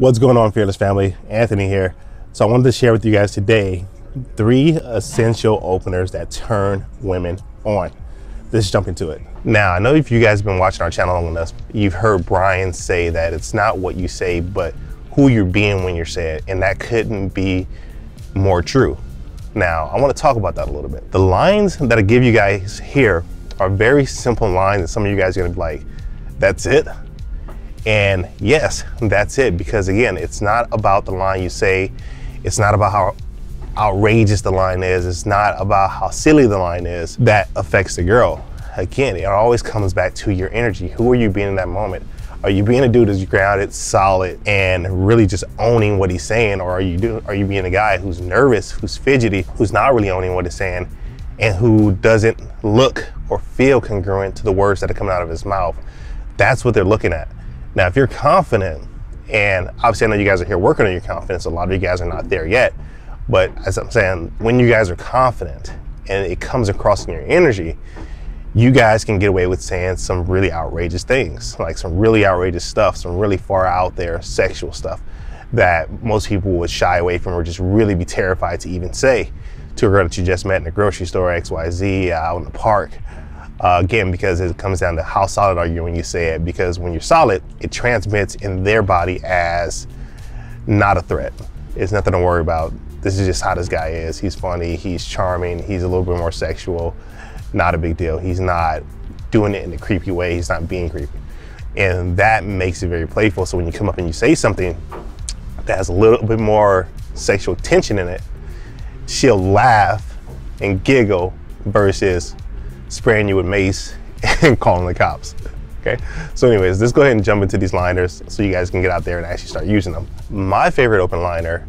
What's going on, Fearless family? Anthony here. So, I wanted to share with you guys today three essential openers that turn women on. Let's jump into it. Now, I know if you guys have been watching our channel long enough, you've heard Brian say that it's not what you say, but who you're being when you're saying it. And that couldn't be more true. Now, I want to talk about that a little bit. The lines that I give you guys here are very simple lines, and some of you guys are going to be like, that's it? And yes, that's it. Because again, it's not about the line you say, it's not about how outrageous the line is, it's not about how silly the line is that affects the girl. Again, it always comes back to your energy. Who are you being in that moment? Are you being a dude that's grounded, solid, and really just owning what he's saying? Or are you doing, are you being a guy who's nervous, who's fidgety, who's not really owning what he's saying, and who doesn't look or feel congruent to the words that are coming out of his mouth? That's what they're looking at. Now, if you're confident, and obviously I know you guys are here working on your confidence, a lot of you guys are not there yet. But as I'm saying, when you guys are confident and it comes across in your energy, you guys can get away with saying some really outrageous things, like some really outrageous stuff, some really far out there sexual stuff that most people would shy away from or just really be terrified to even say to a girl that you just met in the grocery store, XYZ, out in the park. Uh, again, because it comes down to how solid are you when you say it. Because when you're solid, it transmits in their body as not a threat. It's nothing to worry about. This is just how this guy is. He's funny, he's charming, he's a little bit more sexual. Not a big deal. He's not doing it in a creepy way, he's not being creepy. And that makes it very playful. So when you come up and you say something that has a little bit more sexual tension in it, she'll laugh and giggle versus spraying you with mace and calling the cops. Okay, so anyways, let's go ahead and jump into these liners so you guys can get out there and actually start using them. My favorite open liner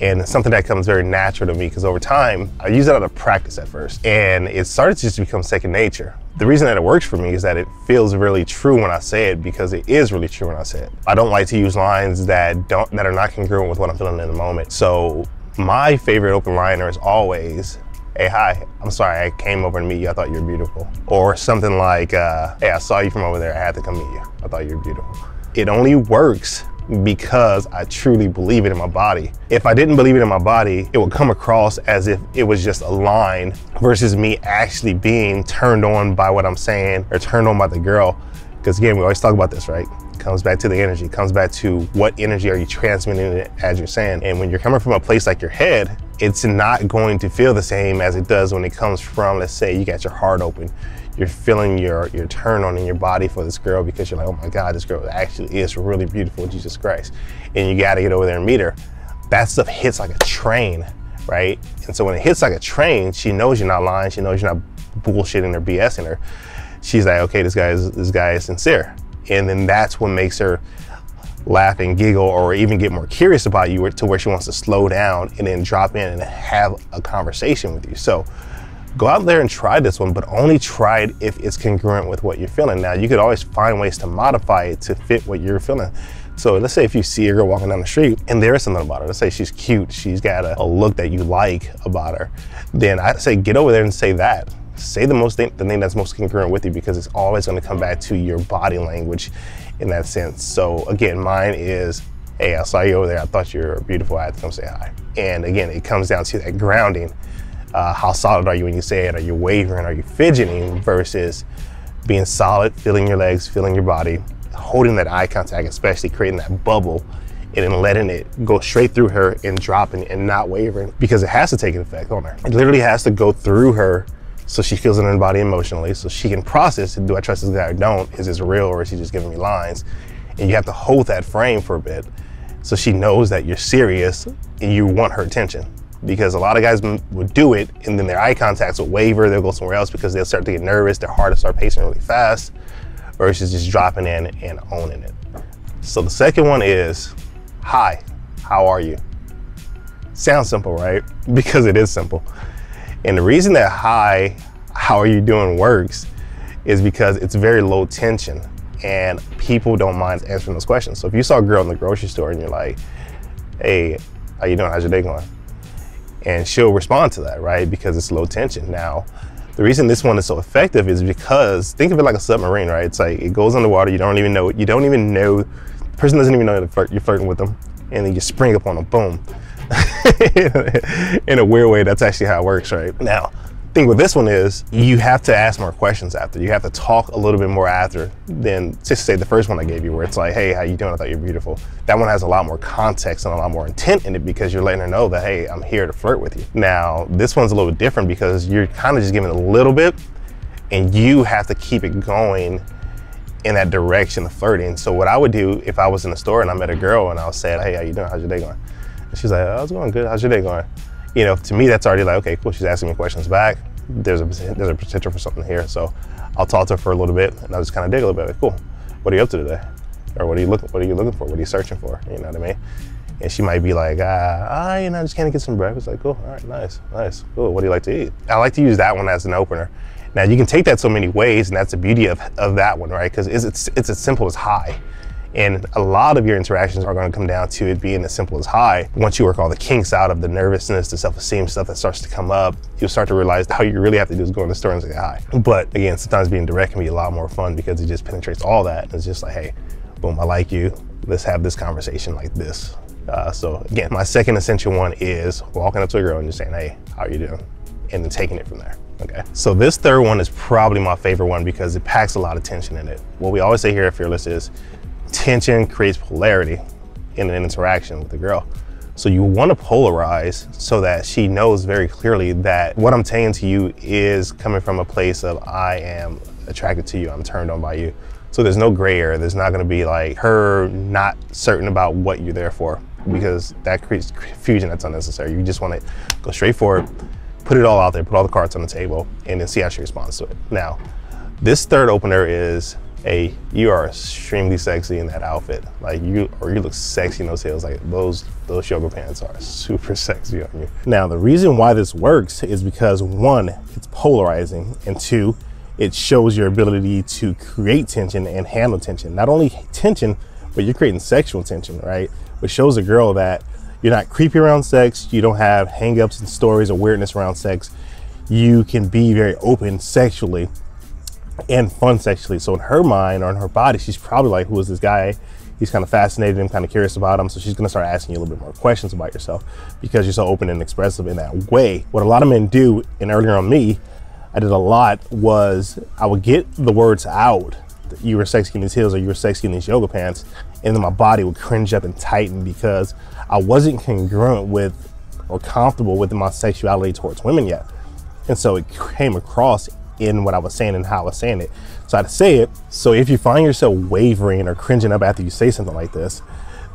and something that comes very natural to me because over time I use it out of practice at first and it started to just become second nature. The reason that it works for me is that it feels really true when I say it because it is really true when I say it. I don't like to use lines that don't that are not congruent with what I'm feeling in the moment. So my favorite open liner is always hey, hi, I'm sorry, I came over to meet you. I thought you were beautiful. Or something like, uh, hey, I saw you from over there. I had to come meet you. I thought you were beautiful. It only works because I truly believe it in my body. If I didn't believe it in my body, it would come across as if it was just a line versus me actually being turned on by what I'm saying or turned on by the girl. Because again, we always talk about this, right? comes back to the energy, comes back to what energy are you transmitting as you're saying. And when you're coming from a place like your head, it's not going to feel the same as it does when it comes from, let's say you got your heart open. You're feeling your, your turn on in your body for this girl because you're like, oh my God, this girl actually is really beautiful, Jesus Christ. And you gotta get over there and meet her. That stuff hits like a train, right? And so when it hits like a train, she knows you're not lying. She knows you're not bullshitting or BSing her. She's like, okay, this guy is, this guy is sincere and then that's what makes her laugh and giggle or even get more curious about you to where she wants to slow down and then drop in and have a conversation with you. So go out there and try this one, but only try it if it's congruent with what you're feeling. Now, you could always find ways to modify it to fit what you're feeling. So let's say if you see a girl walking down the street and there is something about her, let's say she's cute, she's got a, a look that you like about her, then I'd say get over there and say that say the most thing, the thing that's most congruent with you because it's always going to come back to your body language in that sense. So again, mine is, hey, I saw you over there. I thought you were beautiful. I had to come say hi. And again, it comes down to that grounding. Uh, how solid are you when you say it? Are you wavering? Are you fidgeting versus being solid, feeling your legs, feeling your body, holding that eye contact, especially creating that bubble and then letting it go straight through her and dropping and not wavering because it has to take an effect on her. It literally has to go through her so she feels in her body emotionally so she can process do I trust this guy or don't? Is this real or is he just giving me lines? And you have to hold that frame for a bit so she knows that you're serious and you want her attention. Because a lot of guys would do it and then their eye contacts will waver, they'll go somewhere else because they'll start to get nervous, their heart will start pacing really fast versus just dropping in and owning it. So the second one is, hi, how are you? Sounds simple, right? Because it is simple. And the reason that hi, how are you doing works is because it's very low tension and people don't mind answering those questions. So if you saw a girl in the grocery store and you're like, hey, how you doing? How's your day going? And she'll respond to that, right? Because it's low tension. Now, the reason this one is so effective is because think of it like a submarine, right? It's like it goes underwater, you don't even know you don't even know The person doesn't even know you're flirting with them, and then you spring up on them, boom. in a weird way, that's actually how it works, right? Now, thing with this one is you have to ask more questions after. You have to talk a little bit more after than just say the first one I gave you where it's like, hey, how you doing? I thought you're beautiful. That one has a lot more context and a lot more intent in it because you're letting her know that, hey, I'm here to flirt with you. Now, this one's a little different because you're kind of just giving a little bit and you have to keep it going in that direction of flirting. So what I would do if I was in the store and I met a girl and I said, hey, how you doing? How's your day going? She's like, oh, it's going good. How's your day going? you know, to me, that's already like, okay, cool. She's asking me questions back. There's a there's a potential for something here. So I'll talk to her for a little bit, and I'll just kind of dig a little bit. Like, cool. What are you up to today? Or what are you looking? What are you looking for? What are you searching for? You know what I mean? And she might be like, ah, ah you know, I just can't get some breakfast. Like, cool. All right, nice, nice. Cool. What do you like to eat? I like to use that one as an opener. Now you can take that so many ways, and that's the beauty of, of that one, right? Because it's, it's, it's as simple as hi. And a lot of your interactions are going to come down to it being as simple as hi. Once you work all the kinks out of the nervousness, the self-esteem stuff that starts to come up, you'll start to realize how you really have to do is go in the store and say hi. But again, sometimes being direct can be a lot more fun because it just penetrates all that. It's just like, hey, boom, I like you. Let's have this conversation like this. Uh, so again, my second essential one is walking up to a girl and just saying, hey, how are you doing? And then taking it from there. Okay. So this third one is probably my favorite one because it packs a lot of tension in it. What we always say here at Fearless is tension creates polarity in an interaction with the girl. So you want to polarize so that she knows very clearly that what I'm saying to you is coming from a place of I am attracted to you, I'm turned on by you. So there's no gray area. There's not going to be like her not certain about what you're there for because that creates confusion that's unnecessary. You just want to go straight forward, put it all out there, put all the cards on the table, and then see how she responds to it. Now, this third opener is hey, you are extremely sexy in that outfit. Like you, or you look sexy in those heels. Like those, those yoga pants are super sexy on you. Now, the reason why this works is because one, it's polarizing, and two, it shows your ability to create tension and handle tension. Not only tension, but you're creating sexual tension, right? Which shows a girl that you're not creepy around sex, you don't have hangups and stories or weirdness around sex. You can be very open sexually and fun sexually. So in her mind or in her body, she's probably like, who is this guy? He's kind of fascinated and kind of curious about him. So she's gonna start asking you a little bit more questions about yourself because you're so open and expressive in that way. What a lot of men do, and earlier on me, I did a lot was I would get the words out. That you were sexy in these heels or you were sexy in these yoga pants. And then my body would cringe up and tighten because I wasn't congruent with or comfortable with my sexuality towards women yet. And so it came across in what I was saying and how I was saying it. So I had to say it. So if you find yourself wavering or cringing up after you say something like this,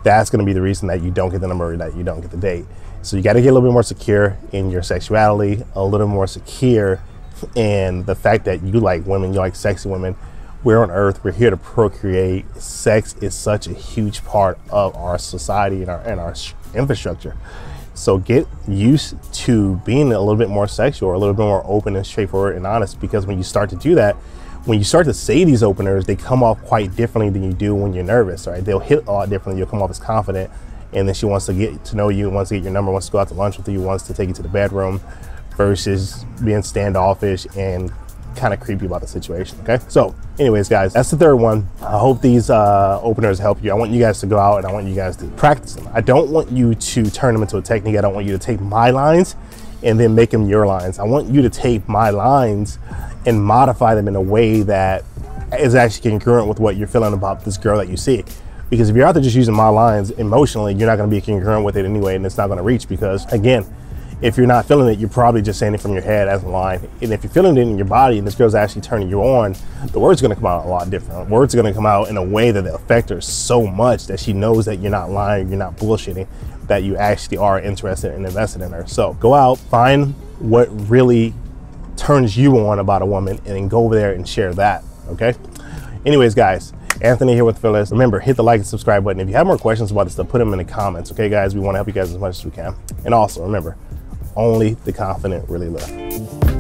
that's going to be the reason that you don't get the number that you don't get the date. So you got to get a little bit more secure in your sexuality, a little more secure in the fact that you like women, you like sexy women. We're on earth, we're here to procreate. Sex is such a huge part of our society and our, and our infrastructure. So get used to being a little bit more sexual, a little bit more open and straightforward and honest because when you start to do that, when you start to say these openers, they come off quite differently than you do when you're nervous, right? They'll hit a lot differently. You'll come off as confident. And then she wants to get to know you, wants to get your number, wants to go out to lunch with you, wants to take you to the bedroom versus being standoffish and kind of creepy about the situation. Okay. So, anyways, guys, that's the third one. I hope these uh, openers help you. I want you guys to go out and I want you guys to practice them. I don't want you to turn them into a technique. I don't want you to take my lines and then make them your lines. I want you to take my lines and modify them in a way that is actually congruent with what you're feeling about this girl that you see. Because if you're out there just using my lines emotionally, you're not going to be congruent with it anyway, and it's not going to reach. Because again, if you're not feeling it, you're probably just saying it from your head as a line. And if you're feeling it in your body and this girl's actually turning you on, the words are gonna come out a lot different. Words are gonna come out in a way that they affect her so much that she knows that you're not lying, you're not bullshitting, that you actually are interested and invested in her. So go out, find what really turns you on about a woman and then go over there and share that, okay? Anyways, guys, Anthony here with Fearless. Remember, hit the like and subscribe button. If you have more questions about this stuff, put them in the comments, okay, guys? We wanna help you guys as much as we can. And also, remember, only the confident really live.